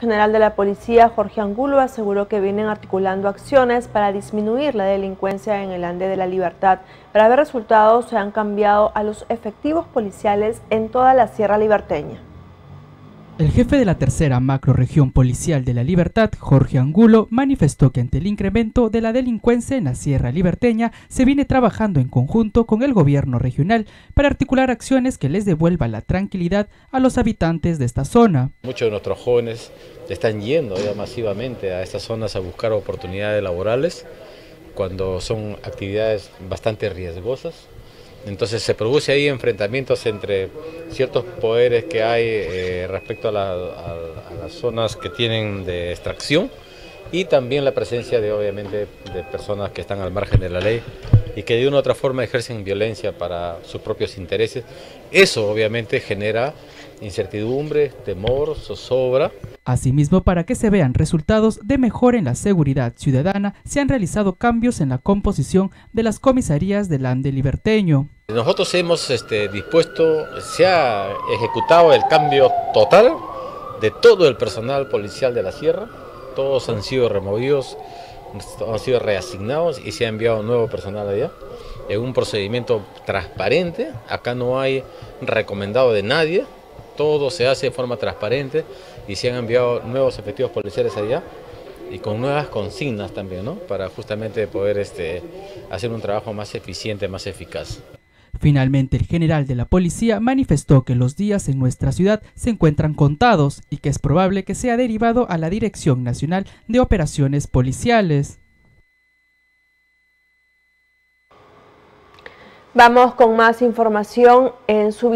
general de la policía, Jorge Angulo, aseguró que vienen articulando acciones para disminuir la delincuencia en el Ande de la Libertad. Para ver resultados se han cambiado a los efectivos policiales en toda la Sierra Liberteña. El jefe de la tercera macroregión policial de la Libertad, Jorge Angulo, manifestó que ante el incremento de la delincuencia en la Sierra Liberteña se viene trabajando en conjunto con el gobierno regional para articular acciones que les devuelvan la tranquilidad a los habitantes de esta zona. Muchos de nuestros jóvenes están yendo ya masivamente a estas zonas a buscar oportunidades laborales cuando son actividades bastante riesgosas entonces se produce ahí enfrentamientos entre ciertos poderes que hay eh, respecto a, las zonas que tienen de extracción y también la presencia de obviamente de personas que están al margen de la ley y que de una u otra forma ejercen violencia para sus propios intereses. Eso obviamente genera incertidumbre, temor, zozobra. Asimismo, para que se vean resultados de mejora en la seguridad ciudadana, se han realizado cambios en la composición de las comisarías del Ande Liberteño. Nosotros hemos este, dispuesto, se ha ejecutado el cambio total de todo el personal policial de la sierra, todos han sido removidos, han sido reasignados y se ha enviado nuevo personal allá en un procedimiento transparente, acá no hay recomendado de nadie, todo se hace de forma transparente y se han enviado nuevos efectivos policiales allá y con nuevas consignas también, ¿no? Para justamente poder este, hacer un trabajo más eficiente, más eficaz. Finalmente, el general de la policía manifestó que los días en nuestra ciudad se encuentran contados y que es probable que sea derivado a la Dirección Nacional de Operaciones Policiales. Vamos con más información en su